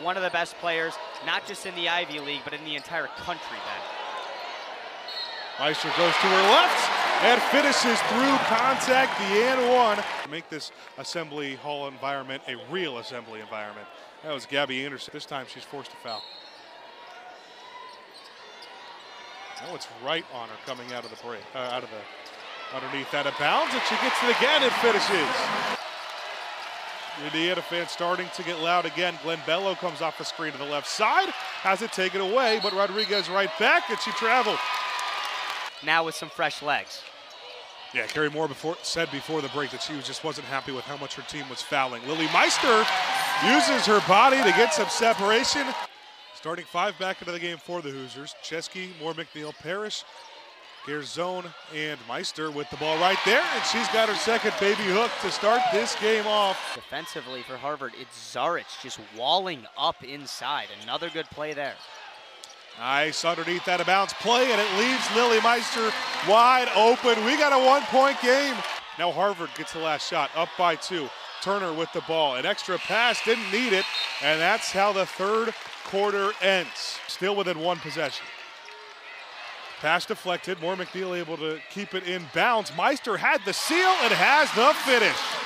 one of the best players, not just in the Ivy League, but in the entire country, Ben. Meister goes to her left and finishes through contact, the and one. Make this assembly hall environment a real assembly environment. That was Gabby Anderson. This time she's forced to foul. Oh, it's right on her coming out of the break, uh, out of the underneath that of bounds, and she gets it again and finishes. Indiana fans starting to get loud again. Glenn Bello comes off the screen to the left side, has it taken away, but Rodriguez right back, and she traveled. Now with some fresh legs. Yeah, Carrie Moore before, said before the break that she was, just wasn't happy with how much her team was fouling. Lilly Meister uses her body to get some separation. Starting five back into the game for the Hoosiers. Ciezki, Moore, McNeil, Parrish, Garzon, and Meister with the ball right there, and she's got her second baby hook to start this game off. Defensively for Harvard, it's Zaric just walling up inside. Another good play there. Nice underneath that of bounds play, and it leaves Lilly Meister wide open. We got a one-point game. Now Harvard gets the last shot, up by two. Turner with the ball. An extra pass, didn't need it, and that's how the third quarter ends. Still within one possession. Pass deflected. Moore McNeil able to keep it in bounds. Meister had the seal and has the finish.